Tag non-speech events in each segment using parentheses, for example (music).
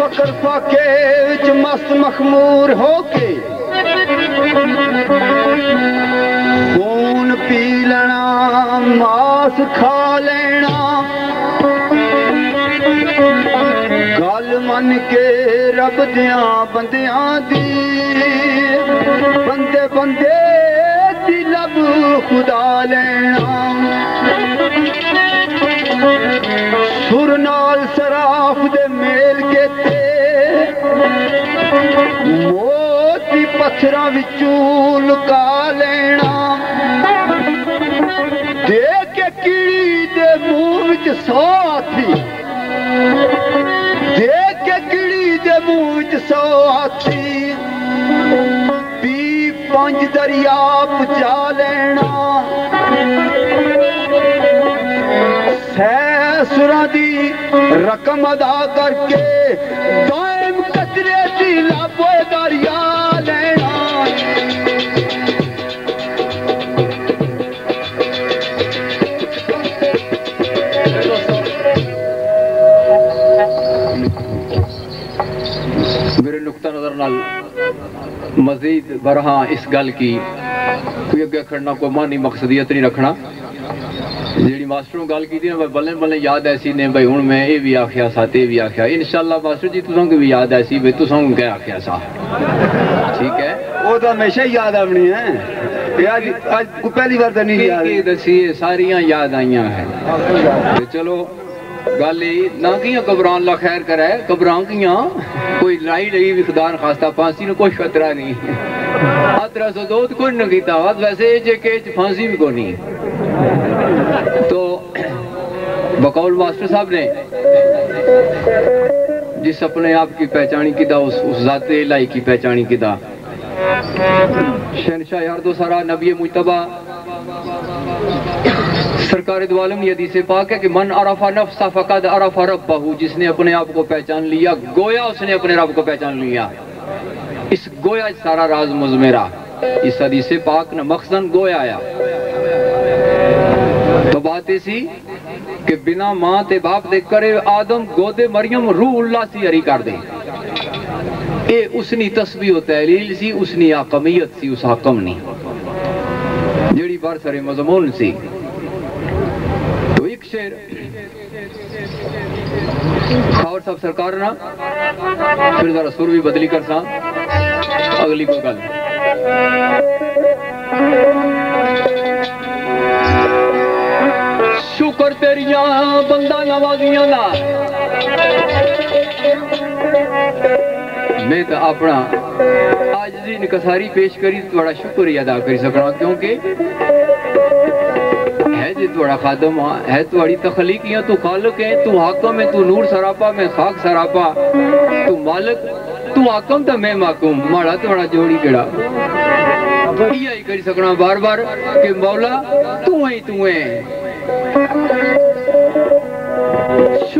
شکر فاقے وچ مست مخمور ہو کے خون پی لینا، ماس کھا لینا۔ گل من کے رب دیاں بندیاں دی۔ بندے بندے دی لب خدا لینا۔ سر نال سراف دے میل کے موتی پتھراں وچوں لکا لینا دیکھ کے کیڑی دے منہ وچ سو ہاتھی دیکھ کے کیڑی دے منہ وچ سو ہاتھی پی پنج دریا پچا لینا سیسرا دی رقم ادا کر مزید برہاں اس گل کی۔ کوئی اگے کھڑنا کوئی مانی مقصدیت نہیں رکھنا۔ جیڑی ماسٹروں گل کی نا بلے بلے یاد ایسی نے بھائی ہوں میں یہ بھی آخیا سا تے بھی آخیا انشاءاللہ ماسٹر جی تساں کو بھی یاد ایسی بھائی تساں کو کیا آخیا سا؟ ٹھیک ہے؟ وہ تو ہمیشہ یاد آنی ہے۔ یہ آج پہلی بار تو نہیں یاد کی دسیے ساریاں یاد آئیاں ہیں۔ چلو گل یہ نہ کیاں قبران اللہ خیر کرے قبران کیاں؟ کوئی لڑائی لئی بھی خدا پھانسی نو کوئی خطرہ نہیں۔ خطرہ سو دو کوئی نہ کیتا ویسے جے کہ پھانسی بھی کوئی نہیں بقول ماسٹر صاحب نے جس اپنے آپ کی پہچانی کی دا اس, اس ذات الہی کی پہچانی کی دا۔ شہنشاہ یار دو سارا نبی مجتبہ سرکار دو عالم یہ حدیث پاک ہے کہ من عرفہ نفسہ فقد عرفہ ربہو جس نے اپنے آپ کو پہچان لیا گویا اس نے اپنے رب کو پہچان لیا۔ اس گویا سارا راز مزمرہ اس حدیث پاک نے مقصد گویا آیا۔ تو بات ایسی کہ بنا ماں تے باپ دے کرے آدم گودے مریم روح اللہ سی ہری کر دے۔ اے اسنی تسبیح و تحلیل سی، اسنی آقمیت سی، اس حکم نہیں جڑی بار سرے مضمون سی۔ تو ایک شیر خاور صاحب سرکار نا پھر ذرا سر بھی بدلی کر سا اگلی کو گل۔ شکر تیریاں بندہ نوازیاں دا میں تو اپنا آج دی نکساری پیش کری تو بڑا شکر ہی ادا کری سکنا کیونکہ ہے جی تھوڑا خادم ہاں، ہے تھوڑی تخلیقیاں تو خالق ہے تو حاکم ہے تو نور سراپا میں خاک سراپا تو مالک تو حاکم تو میں محکوم ماڑا تھوڑا جوڑی کڑا یہ ہی کری سکنا بار بار کہ مولا تو ہی تو ہے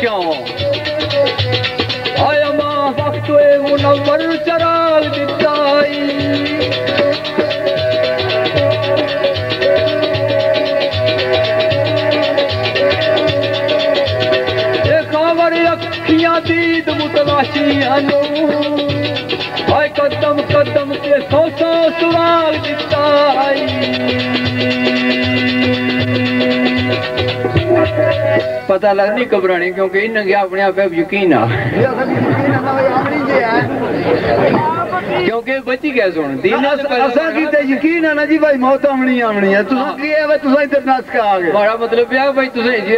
او کیوں آیا ماں وقت اے منور چراغ دتائی اے خاور اکھیاں دید متلاشیاں نو ہائے قدم قدم تے سو سو پتہ لگ نہیں گھبرانے کیونکہ انہیں گیا اپنے آپ یقین آ کیونکہ بچی کیا سن دین اسا کی تے یقین ہے نا جی بھائی موت آمنی آمنی ہے۔ تساں کی ہے تساں ادھر نس کے آ گئے۔ ہمارا مطلب ہے بھائی تجھے جی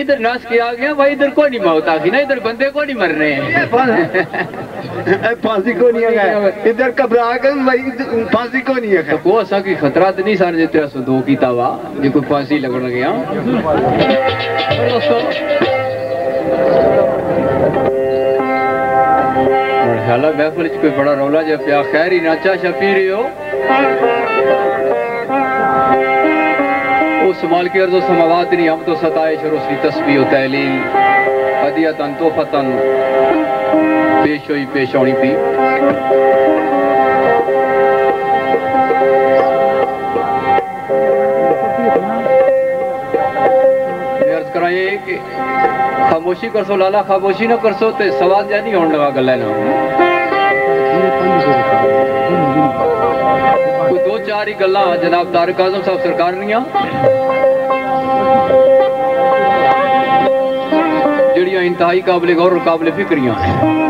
ادھر نس کے آ گیا بھائی ادھر کوئی نہیں موت آ گئی نا ادھر بندے کو نہیں مرنے ہیں۔ پھانسی- (laughs) پھانسی کو نہیں ہے۔ ادھر گھبرا کے بھائی ادھر پھانسی کو نہیں ہے۔ کو اسا کی خطرہ تو نہیں سارے جتنے سو دو کیتا وا جی کوئی پھانسی لگن گیا (laughs) خیال محفل چ کوئی بڑا رولا جا پیا خیر ہی ناچا شفی رہے ہو۔ اس مال کی عرض و سماوات نہیں، ہم تو ستائش اور اس کی تسبیح و تحلیل۔ ہدیتن توفتن پیش ہوئی پیش ہونی پی میں کرائیں کہ خاموشی کر سو لالا خاموشی نہ کر سو تے سوال جا نہیں ہونے لگا گلے نا کوئی دو چار ہی گلاں جناب طارق اعظم صاحب سرکار نہیں جڑیاں انتہائی قابل غور اور قابل فکریاں ہیں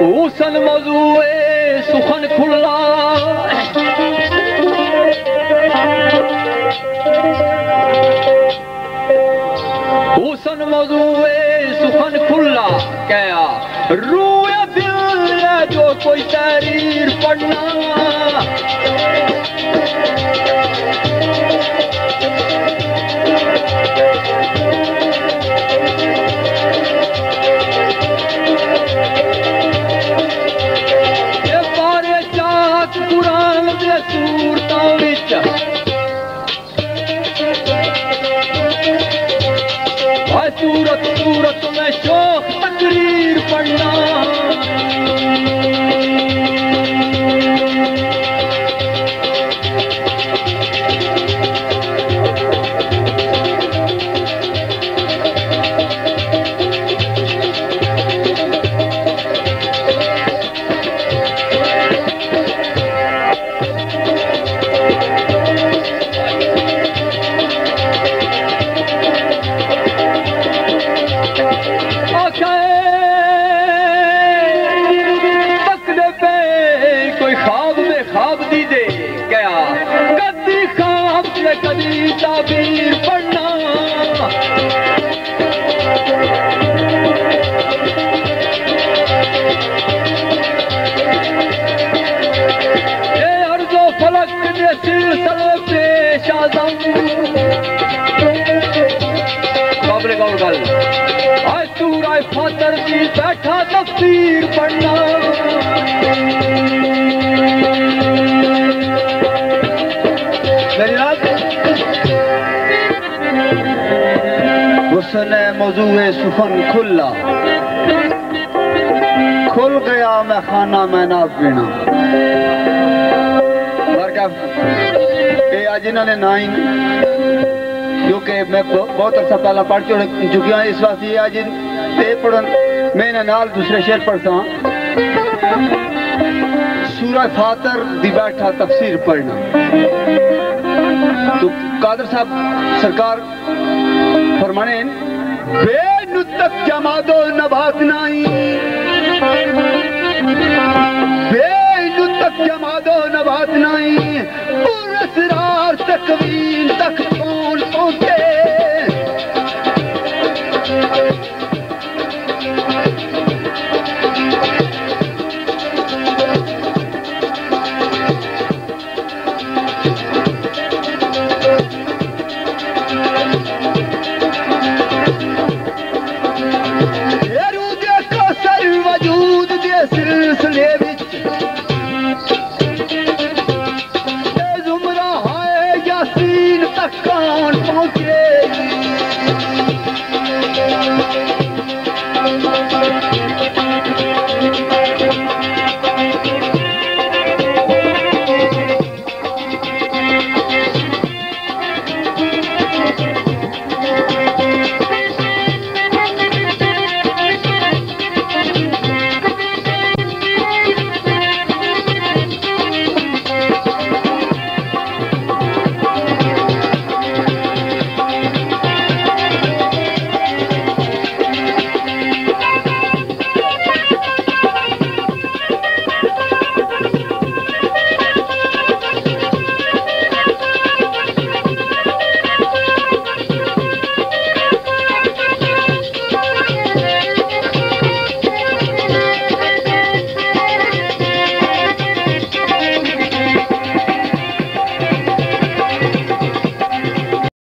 اوسن موضوع سخن کھلا سخن موضوع سخن کھلا کیا۔ رویا دل ہے جو کوئی تحریر پڑھنا۔ فلک دے پیش آزم قابل گل۔ آج سورہ فاتر کی بیٹھا تفسیر پڑھنا۔ میری رات۔ حسن موضوع سخن کھلا کھل گیا میں خانہ میں نہ پینا۔ یہ آج انہوں نے نائن کیونکہ میں بہت عرصہ پہلا پڑھ چکی ہوں، اس واسطے یہ آج یہ پڑھن میں نے نال دوسرے شعر پڑھتا ہوں۔ سورہ فاتر دی بیٹھا تفسیر پڑھنا۔ تو قادر صاحب سرکار فرمانے بے نتک جماد و نبات نائی۔ جمادو نواز نائی پور اسرار تکوین تک